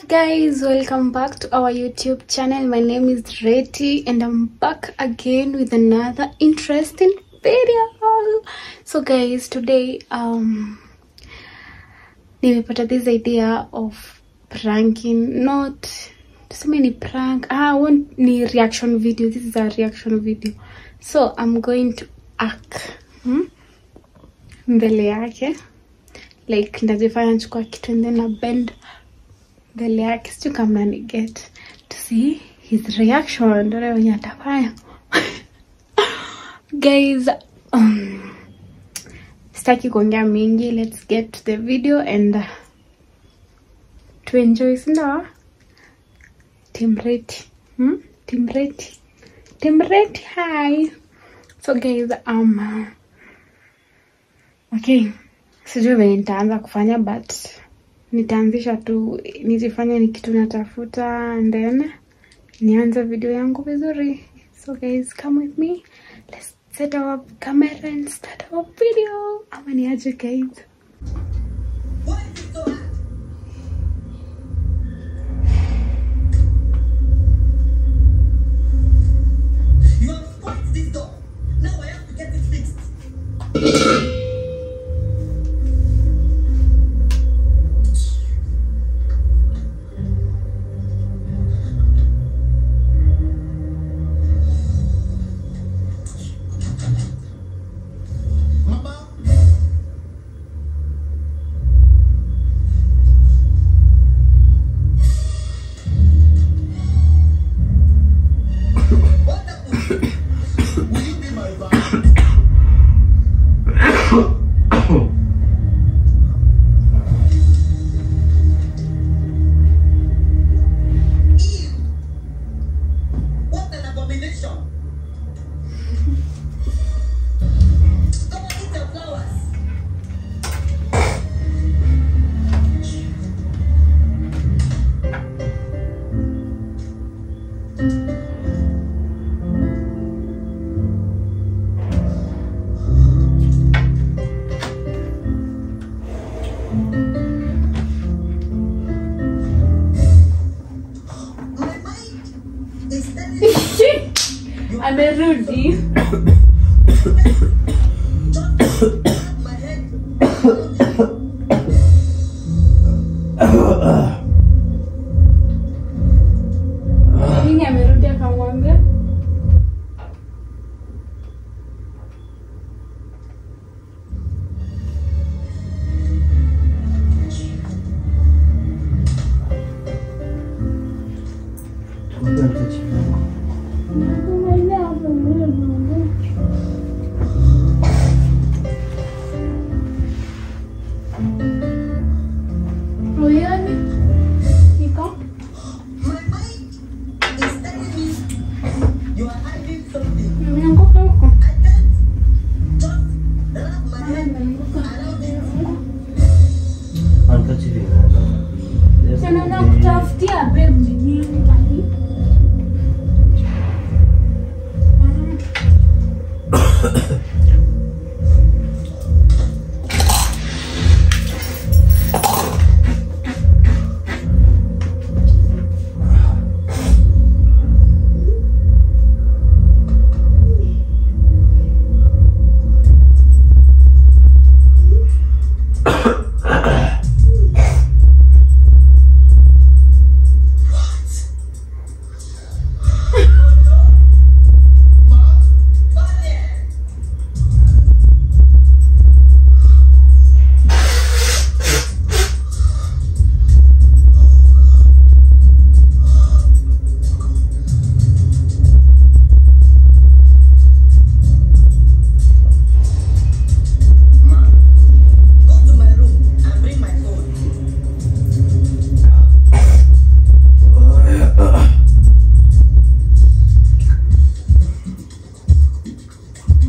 up guys? Welcome back to our youtube channel. My name is Reti and i'm back again with another interesting video. So guys today um nimepata this idea of pranking. Not tuseme ni prank. Ah want ni reaction video. This is a reaction video. So i'm going to act hmm? mbele yake. Like and then I bend yake sijui kama mnaniget to see his reaction ndio wenye atafanya. Guys um, sitaki kuongea mingi let's get to the video and uh, to enjoy sindio timreti hmm? timreti timreti hi. So guys um, okay. Sijui venye nitaanza kufanya but nitaanzisha tu nizifanye ni kitu natafuta then nianze video yangu vizuri so guys come with me let's set our camera and start our video ama niaje guys? You. Me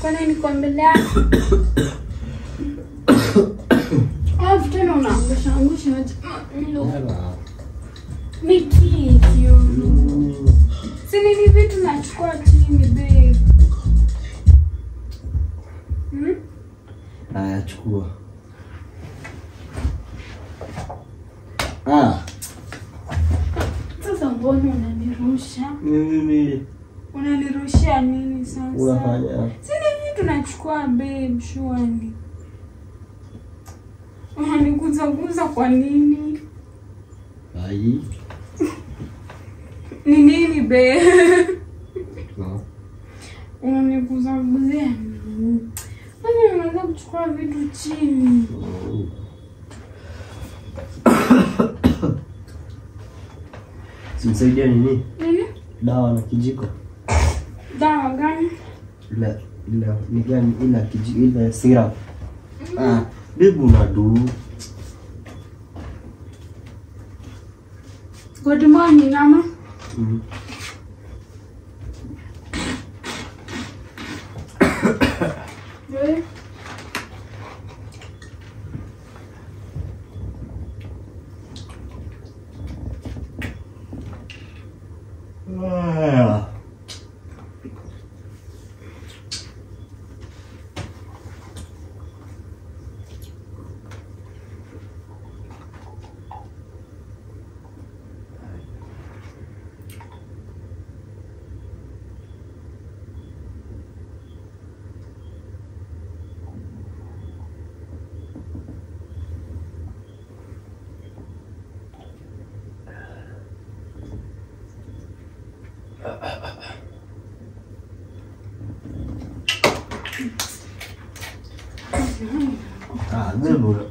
Kwani niko mbele yako? Alafu tena unaangusha angusha? Mlo. Miti hiyo. Vitu nachukua chini babe. Hmm? Haya. Ah, Sasa mbona unanirusha? ni Unanirushia nini sasa? unafanya Si bei shwani. Unaniguzaguza kwa nini? ai Ni nini be? Unanikuzaguzia nini? Sasa unaweza kuchukua vitu chini. Simsaidia nini? Nini? Dawa na kijiko. Dawa gani? Ile ni gani ile syrup. Ah, bibi unadu. Good morning, mama. Mm. Ah. Ah, bibi una.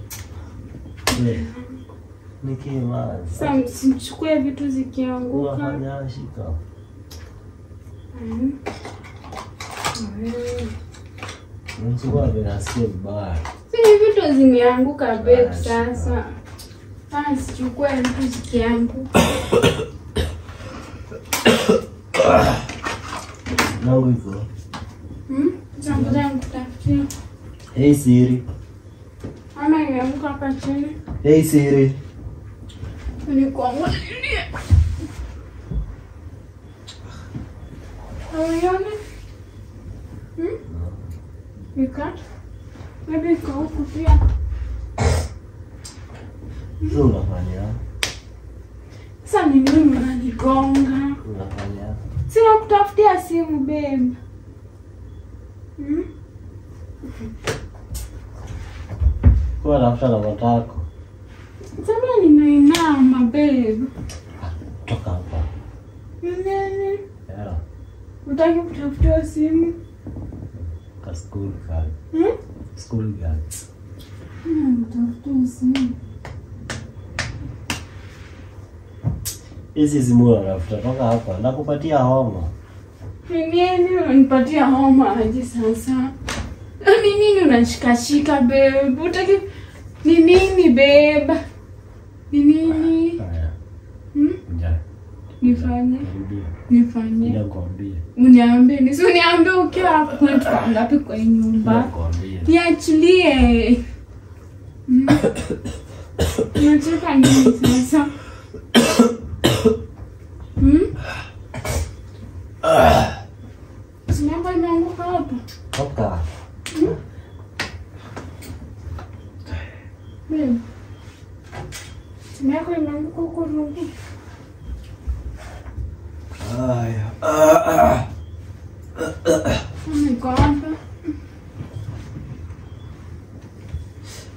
Eh. Nikiwa Sasa msichukue vitu zikianguka. unafanya shika. Mm. Msikuwa vinasikia vibaya. Si vitu zimeanguka babe Ah, sasa. Ah, sichukue vitu zikianguka. Nangu iko. Hmm? zangu nikutafutia. Hey Siri. Ama imeanguka hapa chini. Hey Siri. Nikuangalie. Hauioni? Hmm? Ika? Maybe iko huku pia. Sio unafanya. Sasa ni nini unanigonga? Unafanya. Sina kutafutia simu babe. Hmm? Kwa tafuta na matako. Babe. Toka hapa. Nini? Yeah. Utaki simu? Ka school girl. Hmm? School girl. Hmm, simu. Hizi simu unatafuta toka hapa. Nakupatia homa. Ni nini unanipatia homa aje sasa? Ni nini unashikashika babe? Utaki ni nini babe? Ni nini? Nifanye? Nifanye? Uniambie, nisi uniambie ukiwa ngapi kwa nyumba? Niachilie. Hmm? Nini sasa? Hmm? Simu yako imeanguka hapa. Toka. Babe. Simu yako imeanguka huko rudi. Haya. Ah, ah. Simu iko hapa.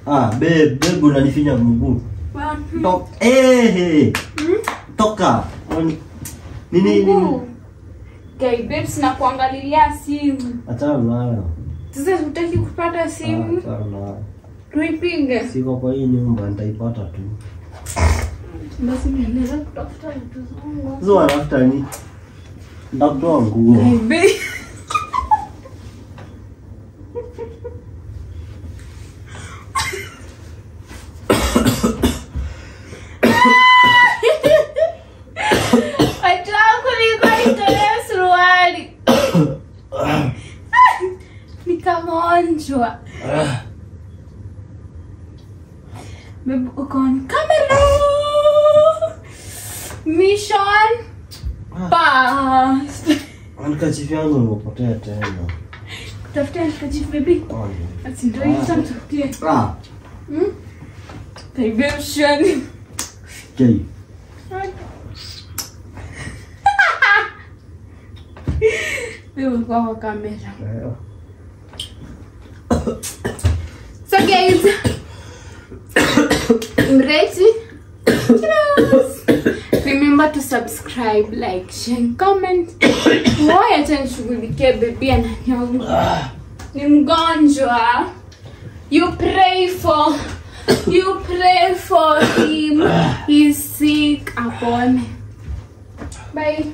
Ah, babe, babe unanifinya mguu. Toka. Eh, eh. Hmm? Toka. Ni nini nini? Guy babes na kuangalilia simu. Achana nayo. Sasa hutaki kupata Ah, simu? Achana nayo. Tuipinge. Siko kwa hii nyumba nitaipata tu. Basi niendelea kutafuta vitu zangu. Sasa wanafuta ni ndakutoa nguo. Guy babe. kichwa ukaon kamera mission past handkerchief yangu imepotea tena tafuta handkerchief baby? Basi ndio hiyo sasa mtafutie ah. hmm? Perversion. Okay. Wewe kwa kamera. Yeah. So guys, ready. Remember to subscribe, like, share, comment. Why acha nishughulikie and Ni mgonjwa. You pray for you pray for him. He's sick. Apone. Bye.